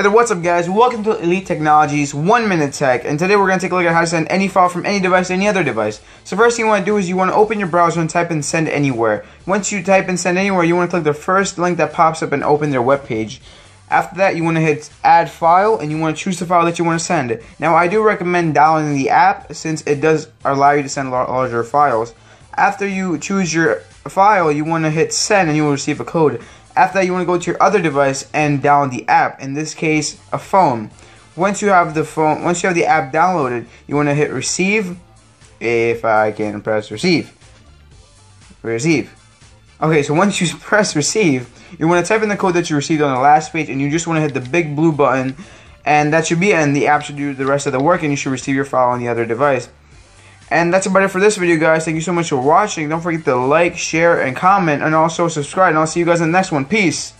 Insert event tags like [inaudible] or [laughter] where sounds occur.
Hey there, what's up guys? Welcome to Elite Technology's 1 Minute Tech and today we're going to take a look at how to send any file from any device to any other device. So first thing you want to do is you want to open your browser and type in send anywhere. Once you type in send anywhere you want to click the first link that pops up and open their web page. After that you want to hit add file and you want to choose the file that you want to send. Now I do recommend downloading the app since it does allow you to send larger files. After you choose your file you want to hit send and you will receive a code. After that, you want to go to your other device and download the app. In this case, a phone. Once you have the phone, once you have the app downloaded, you want to hit receive. If I can press receive. Receive. Okay, so once you [laughs] press receive, you want to type in the code that you received on the last page, and you just want to hit the big blue button, and that should be it. And the app should do the rest of the work, and you should receive your file on the other device. And that's about it for this video, guys. Thank you so much for watching. Don't forget to like, share, and comment, and also subscribe. And I'll see you guys in the next one. Peace.